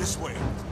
This way.